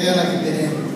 aquela que teremos.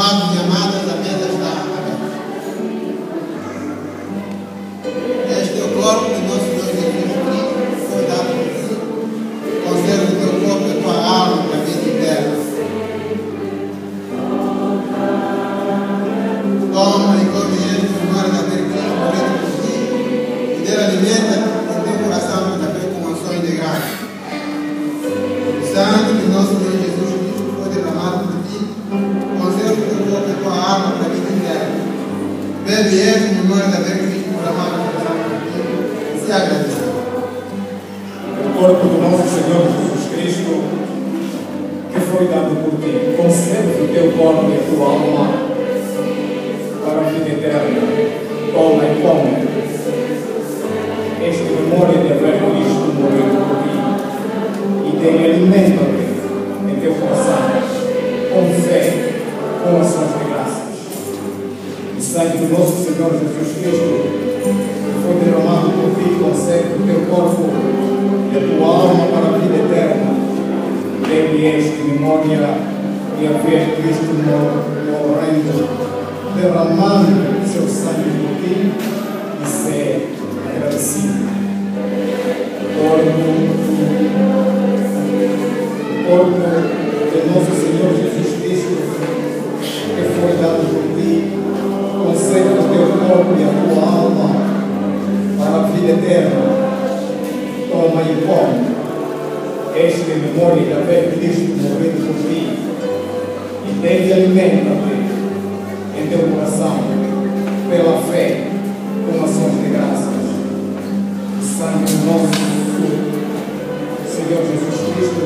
Amados e amadas, a mesa está aberta. Este é o corpo de nosso Senhor Jesus Cristo, foi dado por ti. Conserva o teu corpo e a tua alma para a vida eterna. Toma e come este memória daquele Cristo morrendo por ti. E dele alimenta o teu coração também com ações de graça. O sangue de nosso Senhor Este em memória daquele Cristo derramado no coração por ti. E se agradeça. o corpo do nosso Senhor Jesus Cristo, que foi dado por ti. Conserva o teu corpo e a tua alma para a vida eterna. Toma e come. Esta memória de haver Cristo morreu por ti e tem alimento-te em teu coração, com fé, com graças. O sangue do nosso Senhor Jesus Cristo, foi derramado por ti, concede o teu corpo e a tua alma para a vida eterna. Dê-me esta memória de haver Cristo morrendo, derramando seu sangue por ti e ser agradecido. O corpo vida eterna. Toma e come. Esta é memória de haver Cristo morrendo por ti e dele alimenta-te em teu coração pela fé com ações de graças. Sangue do nosso Senhor Jesus Cristo,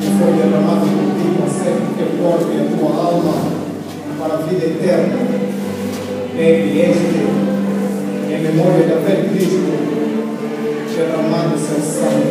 que foi derramado por ti, concede o teu a tua alma para a vida eterna. Bebe este em memória da Cristo, derramando seu sangue